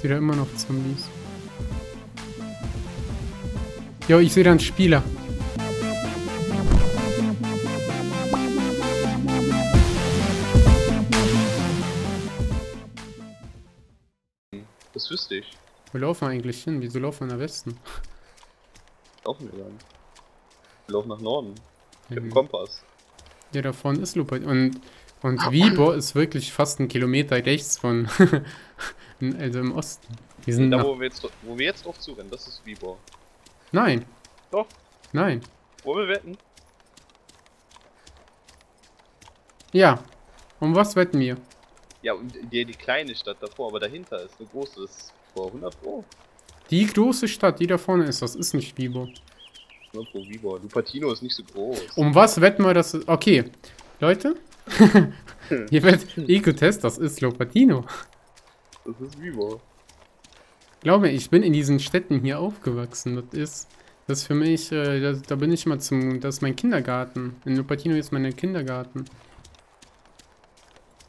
Ich sehe da immer noch Zombies. Jo, ich sehe da einen Spieler. Das wüsste ich. Wo laufen wir eigentlich hin? Wieso laufen wir nach Westen? Laufen wir dann. Wir laufen nach Norden. Hab einen Mhm. Kompass. Ja, da vorne ist Lupa. Und, und Vibo ist wirklich fast einen Kilometer rechts von. also im Osten. Wir sind Da, wo wir jetzt, wo wir jetzt drauf zurennen, das ist Vibor. Nein. Doch. Nein. Wo wir wetten? Ja. Um was wetten wir? Ja, und die, die kleine Stadt davor, aber dahinter ist eine große, das ist vor 100 Pro. Die große Stadt, die da vorne ist, das ist nicht Vibo. 100 Pro Vibor. Lupatino ist nicht so groß. Um was wetten wir das? Okay. Leute. Hier wird Ecotest, das ist Lopatino. Das ist Vibor. Glaube ich bin in diesen Städten hier aufgewachsen. Das ist, das ist für mich, äh, das, da bin ich mal zum, das ist mein Kindergarten. In Lopatino ist mein Kindergarten.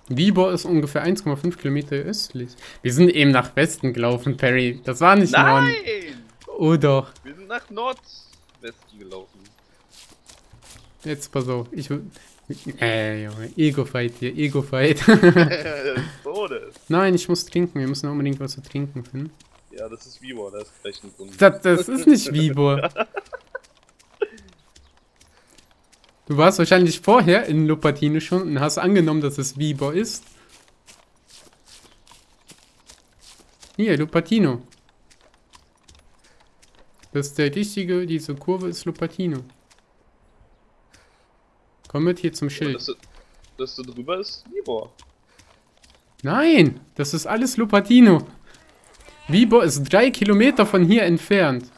Vibor ist ungefähr 1,5 Kilometer östlich. Wir sind eben nach Westen gelaufen, Perry. Das war nicht Norden. Nein! Oh doch. Wir sind nach Nordwesten gelaufen. Jetzt pass auf. Ich will. Äh, Junge. Ego-Fight hier. Ego-Fight. so das. Nein, ich muss trinken. Wir müssen unbedingt was zu trinken finden. Ja, das ist Vibor, das ist vielleicht ein Grund. Das, das ist nicht Vibor. Du warst wahrscheinlich vorher in Lupatino schon und hast angenommen, dass es Vibor ist. Hier, Lupatino. Das ist der richtige, diese Kurve ist Lupatino. Komm mit hier zum Schild. Das, das da drüber ist Vibor. Nein, das ist alles Lupatino. Vibor ist drei Kilometer von hier entfernt.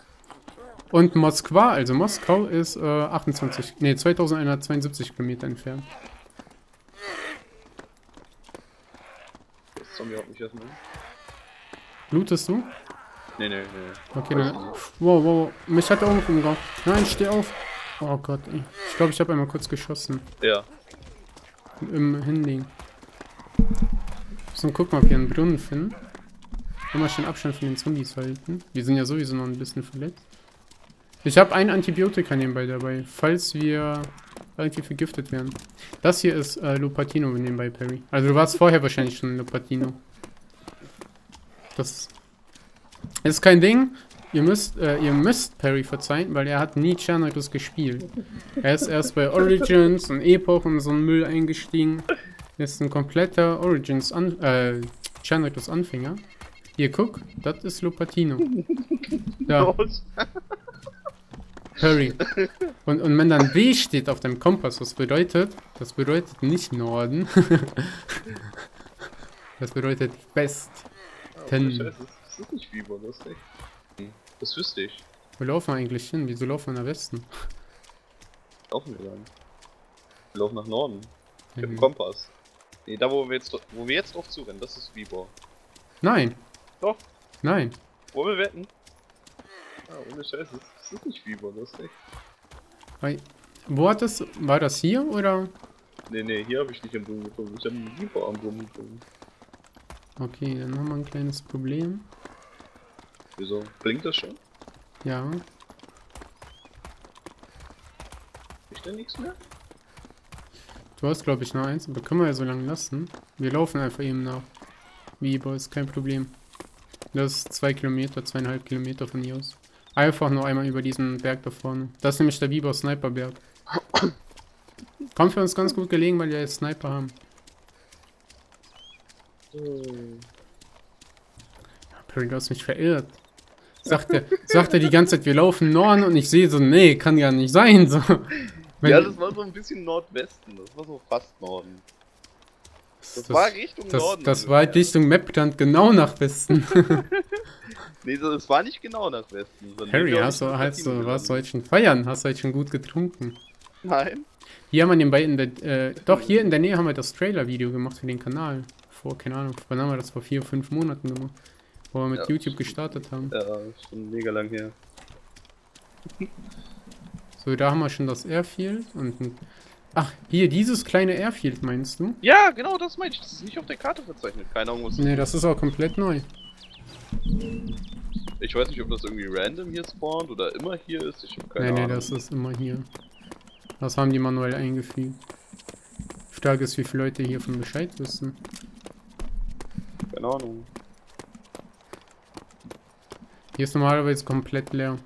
Und Moskwa, also Moskau, ist äh, 28, nee, 2172 Kilometer entfernt. Das Zombie haut mich erstmal. Blutest du? Nee, nee, nee. Okay, dann. Wow, wow, wow. Mich hat er auch umgehauen. Nein, steh auf. Oh Gott, ey. Ich glaube, ich habe einmal kurz geschossen. Ja. Im Hinlegen. So, gucken, ob wir einen Brunnen finden. Immer schön Abstand von den Zombies halten. Wir sind ja sowieso noch ein bisschen verletzt. Ich habe ein Antibiotika nebenbei dabei, falls wir irgendwie vergiftet werden. Das hier ist äh, Lupatino nebenbei, Perry. Also du warst vorher wahrscheinlich schon in Lupatino. Das ist kein Ding. Ihr müsst, äh, ihr müsst Perry verzeihen, weil er hat nie Xanarus gespielt. Er ist erst bei Origins und Epoch und so ein Müll eingestiegen. Ist ein kompletter Origins an äh, Xanarus Anfänger. Hier, guck, das ist Lupatino. Da. Perry. Und, und wenn dann W steht auf dem Kompass, was bedeutet? Das bedeutet nicht Norden. das bedeutet West. Oh, Ten. Das ist nicht Vibor, das ist echt. Hm, Das wüsste ich. Wo laufen wir eigentlich hin? Wieso laufen wir nach Westen? Laufen wir dann. Wir laufen nach Norden. Ich hab einen Mhm. Kompass. Nee, da wo wir jetzt wo wir jetzt drauf zurennen, das ist Vibor. Nein. Doch. Nein. Wo wir wetten? Ah, ohne Scheiße, das ist nicht Vibor, das ist echt. Weil- Wo hat das? War das hier oder? Nee, nee, hier habe ich nicht am Blumen gefunden. Ich habe einen Vibor am Blumen gefunden. Okay, dann haben wir ein kleines Problem. Wieso? Blinkt das schon? Ja. Ist denn nichts mehr? Du hast glaube ich noch eins, aber können wir ja so lange lassen. Wir laufen einfach eben nach. Wie, ist kein Problem. Das ist zwei Kilometer, zweieinhalb Kilometer von hier aus. Einfach nur einmal über diesen Berg da vorne. Das ist nämlich der Biber Sniperberg. Kommt für uns ganz gut gelegen, weil wir jetzt Sniper haben. Perry, du hast mich verirrt. Sagte, sagte die ganze Zeit, wir laufen Norden und ich sehe so, nee, kann ja nicht sein. So. Ja, das war so ein bisschen Nordwesten. Das war so fast Norden. Das, war Richtung das, Norden. das war ungefähr. Richtung Mapland genau nach Westen. Nee, das das war nicht genau nach Westen. sondern Harry, hast du, hast du, warst du heute schon feiern? Hast du heute schon gut getrunken? Nein. Hier haben wir nebenbei in der, äh, doch hier in der Nähe haben wir das Trailer-Video gemacht für den Kanal. Vor, keine Ahnung, wann haben wir das? Vor vier, fünf Monaten gemacht. Wo wir mit Ja. YouTube gestartet haben. Ja, schon mega lang her. So, da haben wir schon das Airfield und ein, Ach, hier, dieses kleine Airfield meinst du? Ja, genau, das meine ich. Das ist nicht auf der Karte verzeichnet. Keine Ahnung, was Nee, das ist auch komplett neu. Ich weiß nicht, ob das irgendwie random hier spawnt oder immer hier ist. Ich hab keine nee, nee, Ahnung. das ist immer hier. Das haben die manuell eingefügt. Frage ist, wie viele Leute hier von Bescheid wissen. Keine Ahnung. Hier ist normalerweise komplett leer.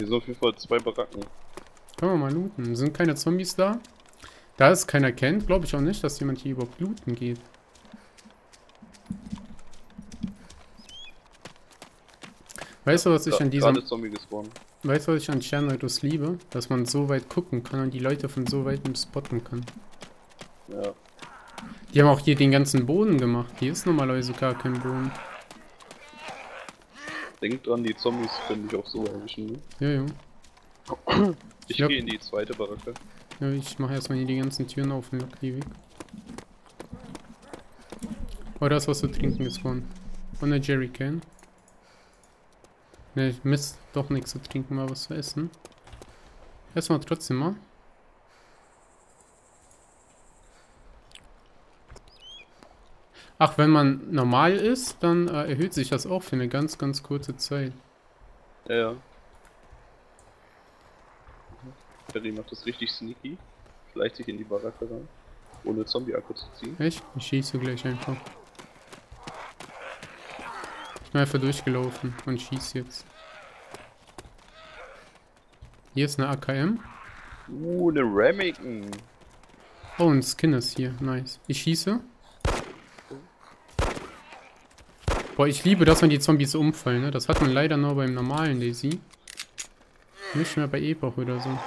Hier sind auf jeden Fall zwei Baracken. Können wir mal looten. Sind keine Zombies da? Da es keiner kennt, glaube ich auch nicht, dass jemand hier überhaupt looten geht. Weißt du, was ich Da- an diesem, weißt du, was ich an Chernobyl liebe? Dass man so weit gucken kann und die Leute von so weitem spotten kann. Ja. Die haben auch hier den ganzen Boden gemacht. Hier ist normalerweise gar kein Boden. Denkt dran, die Zombies können dich auch so erwischen. Ne? Ja, ja. Ich Ja. gehe in die zweite Baracke. ja ich mache erstmal hier die ganzen Türen auf und lock die weg. Oh, da ist was zu trinken gespawnt. Und eine Jerrycan. Ne, Mist, doch nichts zu trinken, mal was zu essen. Erstmal trotzdem mal. Ach, wenn man normal ist, dann äh, erhöht sich das auch für eine ganz, ganz kurze Zeit. Ja, ja. Terry macht das richtig sneaky. Schleicht sich in die Baracke rein. Ohne Zombie-Akku zu ziehen. Echt? Ich schieße gleich einfach. Ich bin einfach durchgelaufen und schieße jetzt. Hier ist eine AKM. Uh, eine Remington. Oh, ein Skin ist hier. Nice. Ich schieße. Boah, ich liebe, dass man die Zombies umfallen, ne? Das hat man leider nur beim normalen Daisy. Nicht mehr bei Epoch oder so.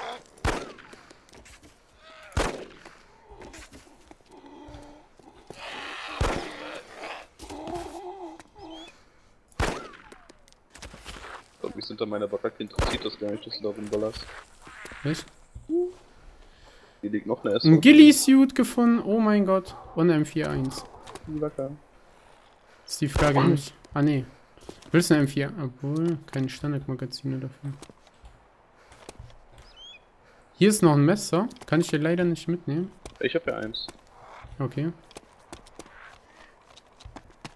Zombies hinter meiner Baracke interessiert das gar nicht, dass du da rumballerst. Echt? Hier liegt noch eine S. Ein Ghillie-Suit gefunden. Oh mein Gott. Und ein M41. Lecker. Ist die Frage nicht. Ah, nee. Willst du eine M4? Obwohl, keine Standardmagazine dafür. Hier ist noch ein Messer. Kann ich dir leider nicht mitnehmen. Ich habe ja eins. Okay.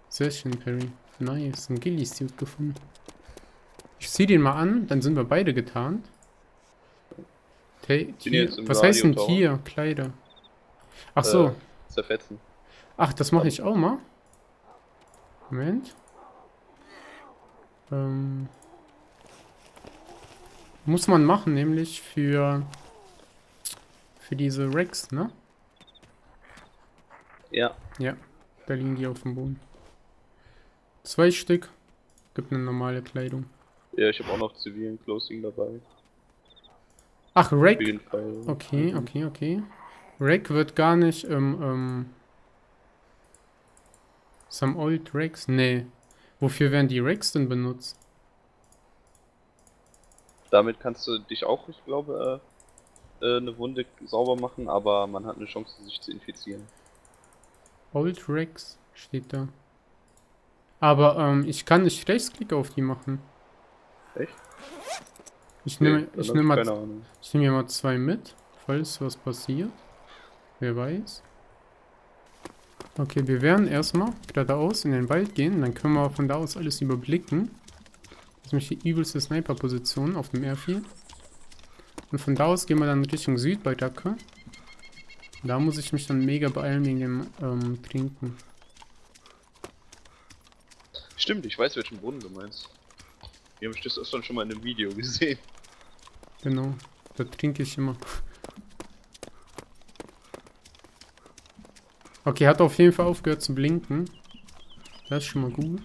Sehr schön, Perry. Nice. Ein Ghillie-Suit gefunden. Ich zieh den mal an, dann sind wir beide getarnt. Im Was heißt denn Radio Tower. Tier? Kleider. Ach so. Äh, zerfetzen. Ach, das mache ich auch mal. Moment. Ähm, muss man machen, nämlich für für diese Rex, ne? Ja. Ja, da liegen die auf dem Boden. Zwei Stück. Gibt eine normale Kleidung. Ja, ich habe auch noch zivilen Closing dabei. Ach, Rack. Okay, okay, okay. Rack wird gar nicht ähm, ähm, Some Old Racks? Nee. Wofür werden die Racks denn benutzt? Damit kannst du dich auch, ich glaube, äh, äh, eine Wunde sauber machen, aber man hat eine Chance, sich zu infizieren. Old Racks steht da. Aber ähm, ich kann nicht Rechtsklick auf die machen. Echt? Ich nehme dann ich nehme mal, ich nehme mir mal zwei mit, falls was passiert. Wer weiß. Okay, wir werden erstmal geradeaus in den Wald gehen, dann können wir von da aus alles überblicken. Das ist nämlich die übelste Sniper-Position auf dem Airfield. Und von da aus gehen wir dann Richtung Südbaldacke. Da muss ich mich dann mega beeilen wegen dem ähm, Trinken. Stimmt, ich weiß, welchen Brunnen du meinst. Wir haben das öfter schon mal in einem Video gesehen. Genau, da trinke ich immer. Okay, hat auf jeden Fall aufgehört zu blinken. Das ist schon mal gut.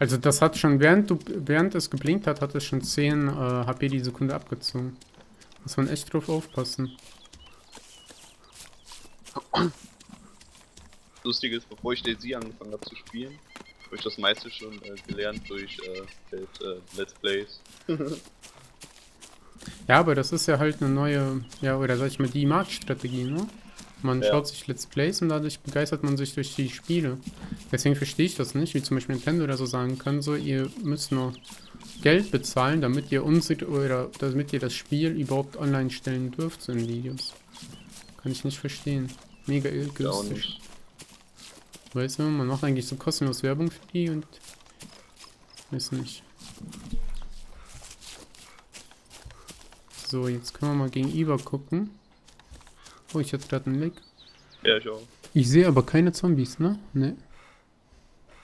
Also das hat schon, während, du, während es geblinkt hat, hat es schon 10 äh, HP die Sekunde abgezogen. Muss man echt drauf aufpassen. Lustig ist, bevor ich Daisy angefangen habe zu spielen, habe ich das meiste schon äh, gelernt durch äh, äh, Let's Plays. Ja, aber das ist ja halt eine neue, ja, oder sag ich mal, die Marktstrategie, ne? Man Ja. schaut sich Let's Plays und dadurch begeistert man sich durch die Spiele. Deswegen verstehe ich das nicht, wie zum Beispiel Nintendo oder so sagen kann, so, ihr müsst nur Geld bezahlen, damit ihr uns oder damit ihr das Spiel überhaupt online stellen dürft, so in Videos. Kann ich nicht verstehen. Mega nicht. Weißt du, man macht eigentlich so kostenlos Werbung für die und weiß nicht. So, jetzt können wir mal gegenüber gucken. Oh, ich hatte gerade einen Leck. Ja, ich auch. Ich sehe aber keine Zombies, ne? Ne.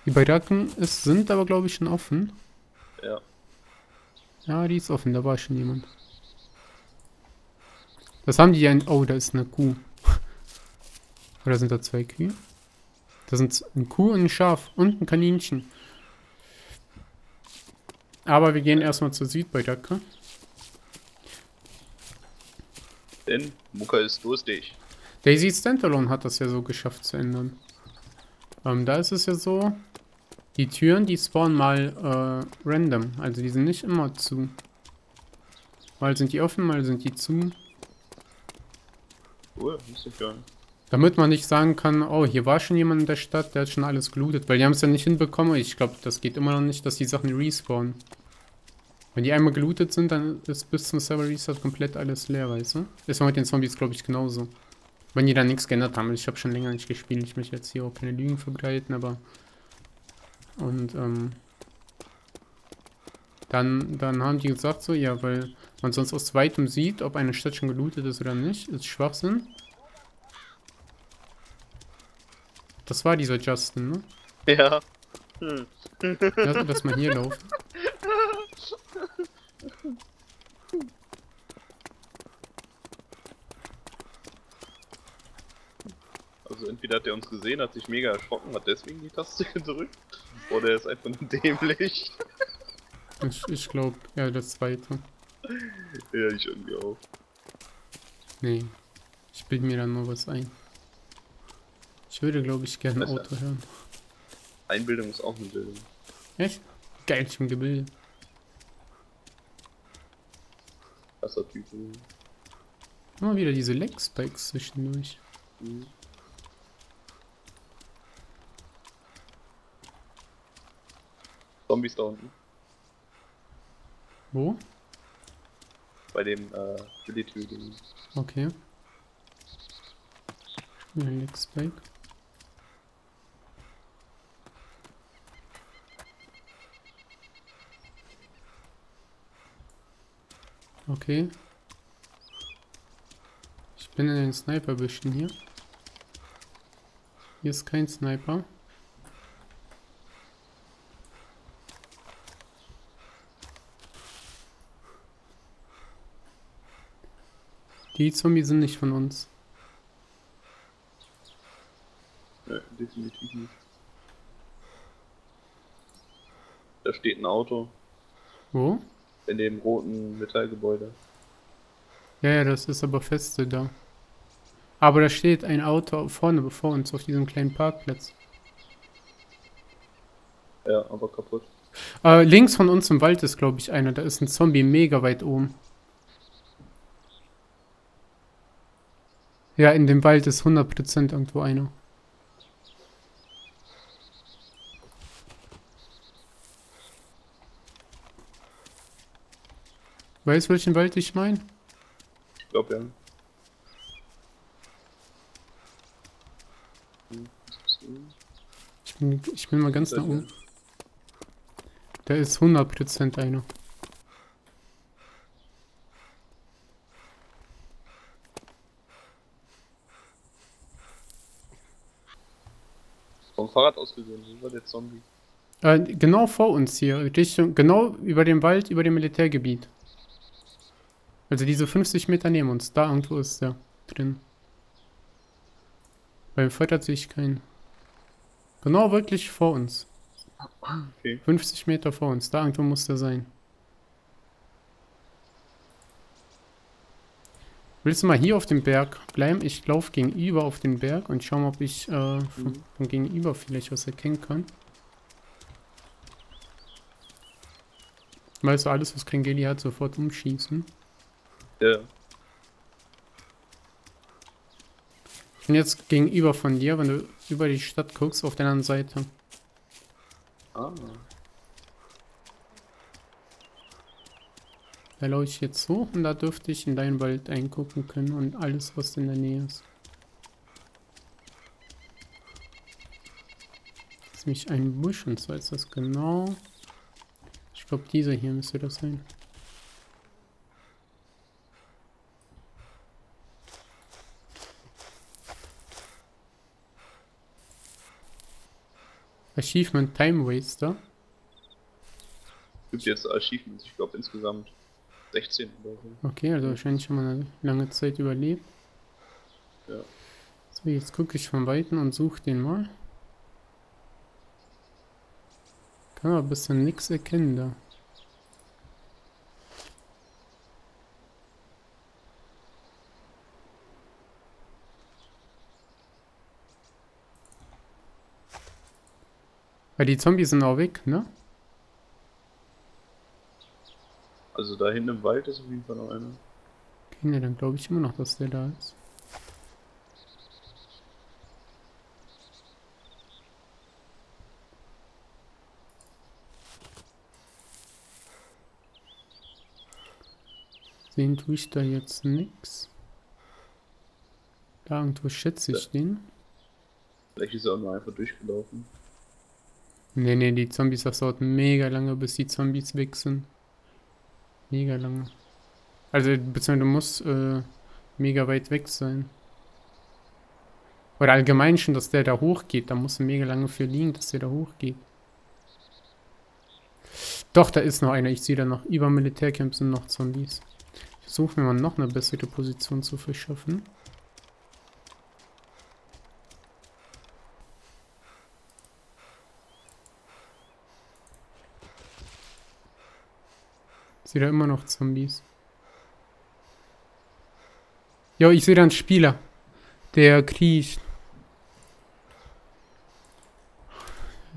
Die Baracken es sind aber, glaube ich, schon offen. Ja. Ja, die ist offen, da war schon jemand. Was haben die ja? Oh, da ist eine Kuh. Oder sind da zwei Kühe? Da sind ein Kuh und ein Schaf und ein Kaninchen. Aber wir gehen erstmal zur Südbarakke. Denn Mucka ist durstig. Daisy Standalone hat das ja so geschafft zu ändern. Ähm, da ist es ja so, die Türen, die spawnen mal äh, random. Also die sind nicht immer zu. Mal sind die offen, mal sind die zu. Cool, ist geil. Damit man nicht sagen kann, oh, hier war schon jemand in der Stadt, der hat schon alles gelootet. Weil die haben es ja nicht hinbekommen. Ich glaube, das geht immer noch nicht, dass die Sachen respawnen. Wenn die einmal gelootet sind, dann ist bis zum Server Restart komplett alles leer, weißt du? Ist mit den Zombies, glaube ich, genauso. Wenn die da nichts geändert haben. Ich habe schon länger nicht gespielt. Ich möchte jetzt hier auch keine Lügen verbreiten, aber... Und, ähm... Dann, dann haben die gesagt so, ja, weil man sonst aus weitem sieht, ob eine Stadt schon gelootet ist oder nicht. Ist Schwachsinn. Das war dieser Justin, ne? Ja. Hm. Lass, lass mal hier laufen. Also entweder hat er uns gesehen, hat sich mega erschrocken, hat deswegen die Taste gedrückt. Oder er ist einfach nur dämlich. Ich, ich glaube, ja, das zweite. ja, ich irgendwie auch. Nee. Ich bilde mir dann nur was ein. Ich würde, glaube ich, gerne. Auto hören. Einbildung ist auch eine Bildung. Echt? Geil, ich bin gebildet. Krasser Typ. Mhm. Immer wieder diese Leg-Spikes zwischendurch. Mhm. Zombies da unten. Wo? Bei dem äh, Billy-Tür-Ding. Okay. Ja, Leg-Spike. Okay. Ich bin in den Sniper-Büschen hier. Hier ist kein Sniper. Die Zombies sind nicht von uns. Ne, definitiv nicht. Da steht ein Auto Wo? in dem roten Metallgebäude. Ja, ja, das ist aber feste da. Aber da steht ein Auto vorne vor uns auf diesem kleinen Parkplatz. Ja, aber kaputt. Äh, links von uns im Wald ist, glaube ich, einer. Da ist ein Zombie mega weit oben. Ja, in dem Wald ist 100% irgendwo einer. Weißt du, welchen Wald ich meine? Ich glaube ja. Ich bin, ich bin mal ganz nach oben. Da ist 100% einer. Fahrrad aus gesehen, wo war der Zombie? Äh, genau vor uns hier, Richtung, genau über dem Wald, über dem Militärgebiet. Also diese 50 Meter neben uns, da irgendwo ist der drin. Beim Fördert sehe ich keinen. Genau wirklich vor uns. Okay. 50 Meter vor uns, da irgendwo muss der sein. Willst du mal hier auf dem Berg bleiben? Ich laufe gegenüber auf den Berg und schau mal, ob ich äh, von, Mhm. von gegenüber vielleicht was erkennen kann. Weißt du, alles, was kein Geli hat, sofort umschießen. Ja. Ich bin jetzt gegenüber von dir, wenn du über die Stadt guckst, auf der anderen Seite. Ah. Laufe ich jetzt hoch und da dürfte ich in deinen Wald eingucken können und alles, was in der Nähe ist. ist nämlich ein Busch und zwar ist das genau. Ich glaube, dieser hier müsste das sein. Achievement Time Waster. Gibt jetzt Achievements, ich glaube insgesamt 16 oder so. Okay, also wahrscheinlich schon mal eine lange Zeit überlebt. Ja. So, jetzt gucke ich von Weitem und suche den mal. Kann aber bisschen nichts erkennen da. Weil die Zombies sind auch weg, ne? Also da hinten im Wald ist auf jeden Fall noch einer. Okay, ne, dann glaube ich immer noch, dass der da ist. Sehen tue ich da jetzt nix. Da irgendwo schätze ich den. Vielleicht ist er auch nur einfach durchgelaufen. Ne, ne, die Zombies, das dauert mega lange, bis die Zombies weg sind. Mega lange. Also, beziehungsweise du musst äh, mega weit weg sein. Oder allgemein schon, dass der da hochgeht. Da muss mega lange für liegen, dass der da hochgeht. Doch, da ist noch einer. Ich sehe da noch. Über Militärcamps sind noch Zombies. Ich versuche mir mal noch eine bessere Position zu verschaffen. Ich sehe da immer noch Zombies. Jo, ich sehe da einen Spieler. Der kriecht.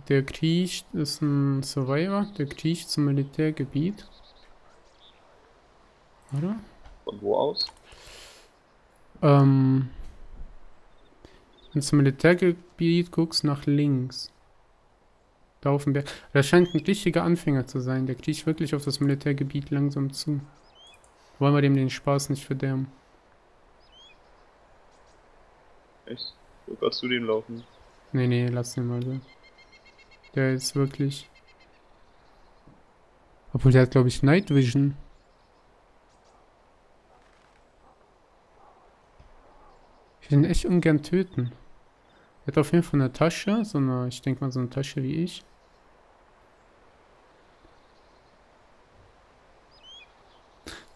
Der kriecht, ist ein Survivor. Der kriecht zum Militärgebiet. Oder? Von wo aus? Ähm. Wenn du zum Militärgebiet guckst, nach links. Da auf dem Berg. Das scheint ein richtiger Anfänger zu sein. Der kriecht wirklich auf das Militärgebiet langsam zu. Wollen wir dem den Spaß nicht verderben. Echt? Will gerade zu dem laufen. Nee, nee, lass den mal so. Der ist wirklich... Obwohl, der hat, glaube ich, Night Vision. Ich will ihn echt ungern töten. Er hat auf jeden Fall eine Tasche, so eine, ich denke mal so eine Tasche wie ich.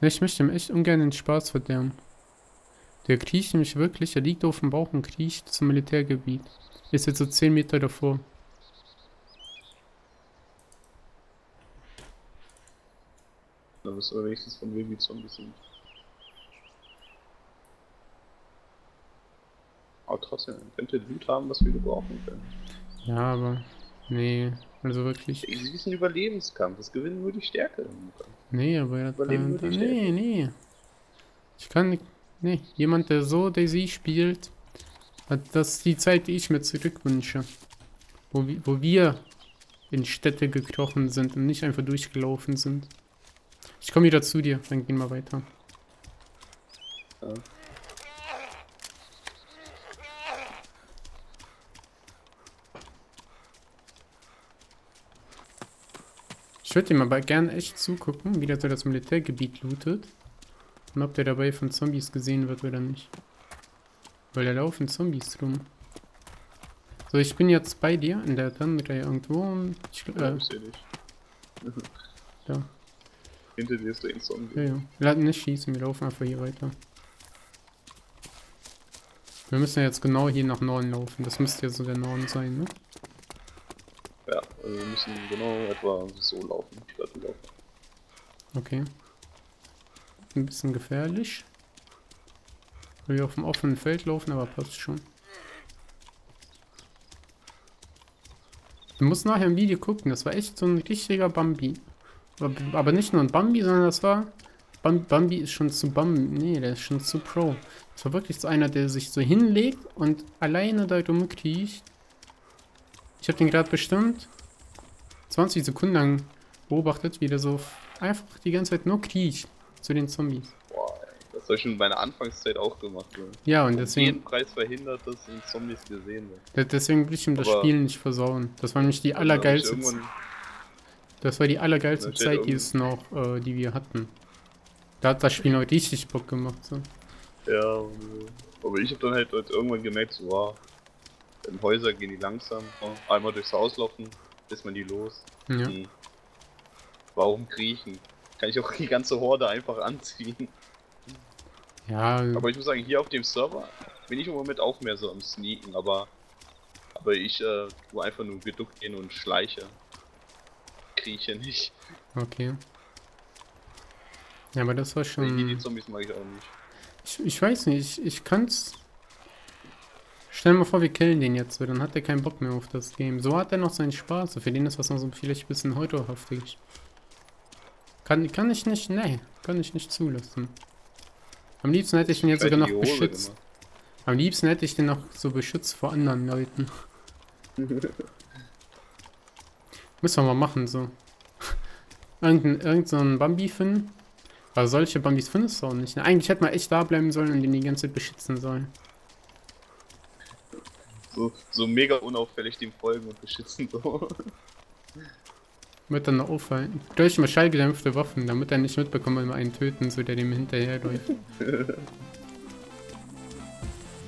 Ich möchte ihm echt ungern den Spaß verderben. Der kriecht nämlich wirklich, er liegt auf dem Bauch und kriecht zum Militärgebiet. Ist jetzt so 10 Meter davor. Dann wissen wir wenigstens von wem die Zombies sind. Aber trotzdem, könnte Loot haben, was wir gebrauchen können. Ja, aber. Nee, also wirklich. Es ist ein Überlebenskampf, das gewinnen nur die Stärke. Nee, aber er hat. Nur die nee, nee. Ich kann nicht. Nee, jemand, der so Daisy spielt, hat das die Zeit, die ich mir zurückwünsche. Wo, wir- wo wir in Städte gekrochen sind und nicht einfach durchgelaufen sind. Ich komme wieder zu dir, dann gehen wir weiter. Ja. Ich würde ihm aber gern echt zugucken, wie der so das Militärgebiet lootet. Und ob der dabei von Zombies gesehen wird oder nicht. Weil da laufen Zombies rum. So, ich bin jetzt bei dir in der Tundra irgendwo und ich, äh, ich seh dich. da. Hinter dir ist der Zombie. Ja, ja. Wir lassen nicht schießen, wir laufen einfach hier weiter. Wir müssen ja jetzt genau hier nach Norden laufen. Das müsste ja so der Norden sein, ne? Also wir müssen genau etwa so laufen, statt laufen. Okay. Ein bisschen gefährlich. Weil wir auf dem offenen Feld laufen, aber passt schon. Du musst nachher im Video gucken, das war echt so ein richtiger Bambi. Aber, nicht nur ein Bambi, sondern das war... Bam, Bambi ist schon zu Bambi. Nee, der ist schon zu Pro. Das war wirklich so einer, der sich so hinlegt und alleine da rumkriecht. Ich habe den gerade bestimmt 20 Sekunden lang beobachtet, wie der so einfach die ganze Zeit nur kriecht zu den Zombies. Boah, das habe ich schon in meiner Anfangszeit auch gemacht. So. Ja, und Um deswegen, jeden Preis verhindert, dass in Zombies gesehen wird. de- deswegen will ich ihm das Aber- Spiel nicht versauen. Das war nämlich die ich allergeilste, Z- irgendwann- das war die allergeilste Zeit, die es noch, äh, die wir hatten. Da hat das Spiel noch richtig Bock gemacht. So. Ja, aber ich habe dann halt, halt irgendwann gemerkt, so, wow, in Häuser gehen die langsam. Einmal durchs Haus laufen, ist man die los. Ja. Hm. Warum kriechen? Kann ich auch die ganze Horde einfach anziehen. ja, Aber ich muss sagen, hier auf dem Server bin ich im Moment auch mehr so am Sneaken, aber aber ich äh, tu einfach nur geduckt gehen und schleiche. Krieche nicht. okay. Ja, aber das war schon... die Zombies mag ich auch nicht. Ich, ich weiß nicht, ich, ich kann's. Stell dir mal vor, wir killen den jetzt, so, dann hat er keinen Bock mehr auf das Game. So hat er noch seinen Spaß, so für den ist das noch so vielleicht ein bisschen heuterhaftig. Kann, kann ich nicht, nee, kann ich nicht zulassen. Am liebsten hätte ich ihn jetzt sogar noch beschützt. gemacht. Am liebsten hätte ich den noch so beschützt vor anderen Leuten. Müssen wir mal machen, so. Irgendein, irgend so ein Bambi finden. Aber solche Bambis findest du auch nicht. Ne? Eigentlich hätte man echt da bleiben sollen und den die ganze Zeit beschützen sollen. So, so mega unauffällig dem folgen und beschützen so. Wird dann noch aufhalten. Durch mal schallgedämpfte Waffen, damit er nicht mitbekommt, wenn wir einen töten, so der dem hinterherläuft.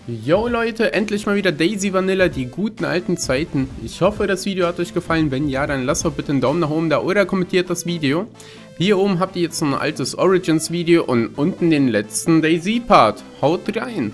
Yo Leute, endlich mal wieder Daisy Vanilla, die guten alten Zeiten. Ich hoffe, das Video hat euch gefallen. Wenn ja, dann lasst doch bitte einen Daumen nach oben da oder kommentiert das Video. Hier oben habt ihr jetzt noch ein altes Origins Video und unten den letzten Daisy Part. Haut rein!